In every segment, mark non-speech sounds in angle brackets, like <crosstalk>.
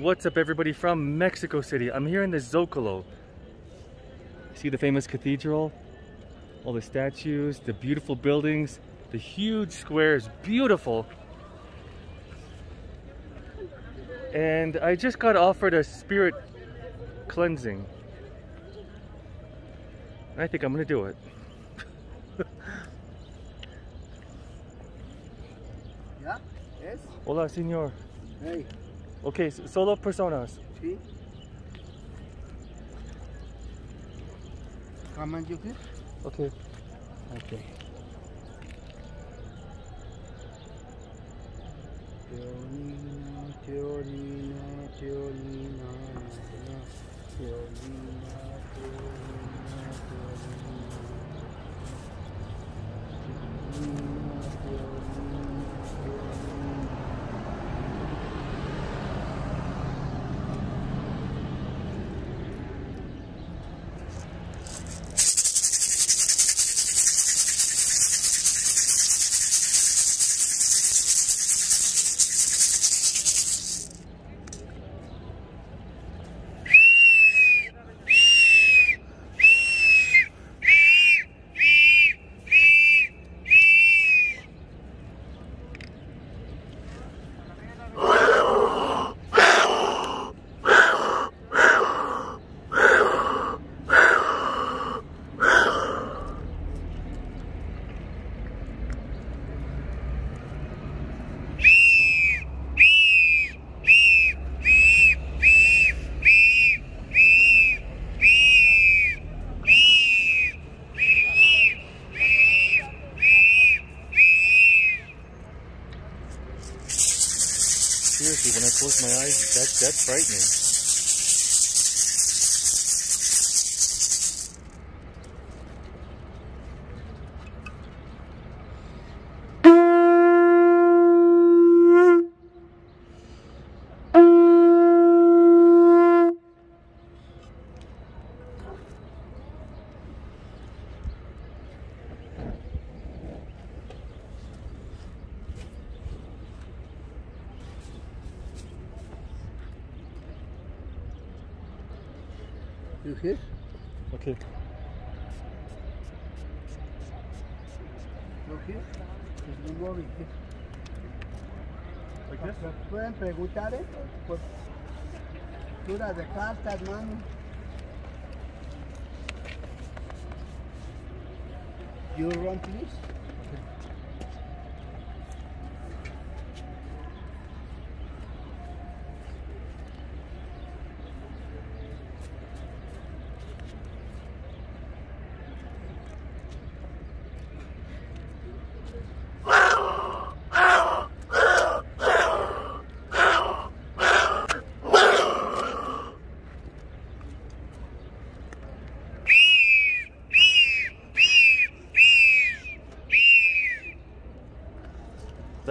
What's up everybody from Mexico City? I'm here in the Zocalo. See the famous cathedral? All the statues, the beautiful buildings, the huge squares, beautiful. And I just got offered a spirit cleansing. I think I'm gonna do it. <laughs> ¿Ya? ¿Es? Hola, señor. Hey, Okay, solo personas. ¿sí? Come on, you? Okay. Okay. Close my eyes, that, that's frightening. You here? Okay. You here? There's no more in here. Like this? Pueden preguntar esto, pues, lectura de cartas, mano. You run, please.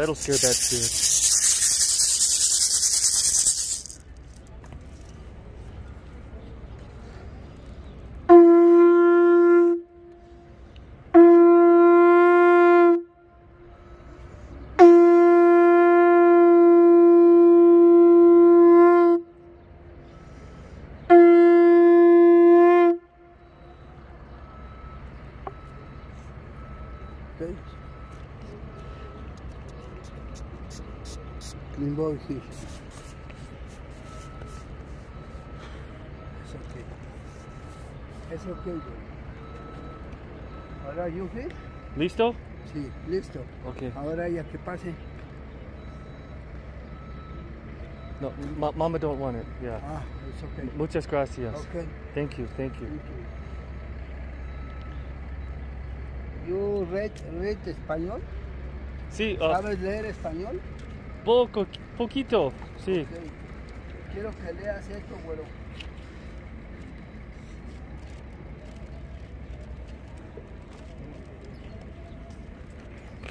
rattle scare back here. Boy here. It's okay. It's okay. Ahora you here? Listo? Sí, listo. Okay. Ahora ya que pase. No, ma- mama don't want it. Yeah. Ah, it's okay. Muchas gracias. Okay. Thank you, thank you. Thank you. You read, read español? Sí, uh, ¿Sabes leer español? Poco, poquito. Sí. Quiero que leas esto, güero.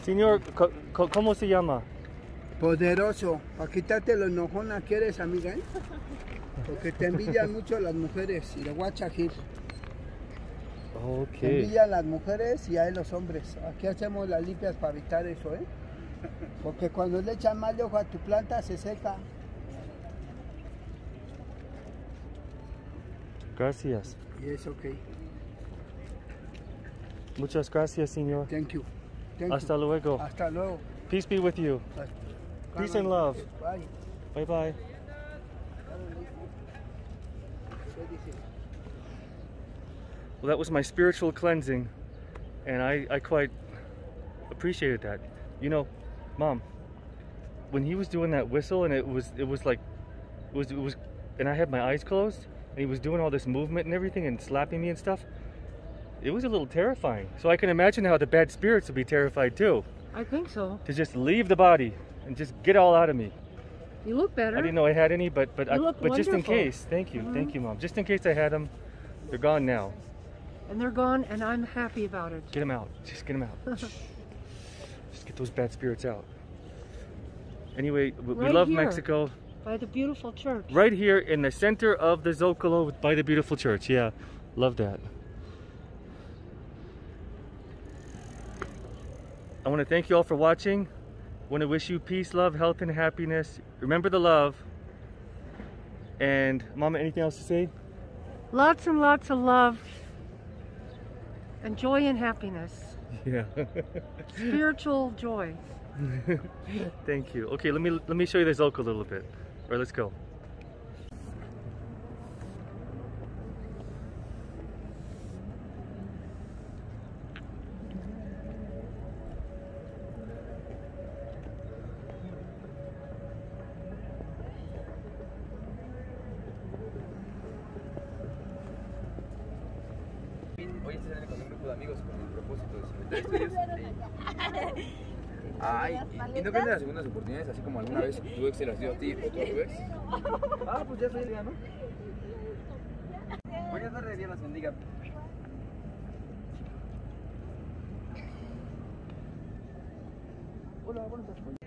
Señor, ¿cómo se llama? Poderoso. Para quitarte lo enojona que eres, amiga. ¿eh? Porque te envidian mucho las mujeres. Y le voy a chajir. Te envidian las mujeres y a los hombres. Aquí hacemos las limpias para evitar eso, ¿eh? Porque cuando le echan mal de ojo a tu planta se seca. Gracias. Yes, okay. Muchas gracias, señor. Thank you. Thank Hasta you. luego. Hasta luego. Peace be with you. Peace and love. Bye. Bye bye. Well, that was my spiritual cleansing, and I, I quite appreciated that. You know, Mom, when he was doing that whistle, and it was it was like, it was it was, and I had my eyes closed, and he was doing all this movement and everything, and slapping me and stuff. It was a little terrifying. So I can imagine how the bad spirits would be terrified too, I think so. to just leave the body and just get all out of me. You look better. I didn't know I had any, but but I, but just in case. Thank you, thank you, uh-huh. mom. Just in case I had them, they're gone now. And they're gone, and I'm happy about it. Get them out. Just get them out. <laughs> those bad spirits out. Anyway, we Right love here. Mexico. By the beautiful church. Right here in the center of the Zocalo by the beautiful church. Yeah, love that. I want to thank you all for watching. want to wish you peace, love, health, and happiness. Remember the love. And Mama, anything else to say? Lots and lots of love. And joy and happiness. Yeah. Spiritual joy. <laughs> Thank you. Okay, let me let me show you the Zocalo a little bit. All right, let's go. Hoy estoy saliendo con un grupo de amigos con el propósito de. <laughs> Ay, ¿y no creen en las segundas oportunidades? Así como alguna vez tu ex se las dio a ti o tu ex. Ah, pues ya soy el día, ¿no? Buenas tardes, Dios las bendiga. Hola, buenas tardes.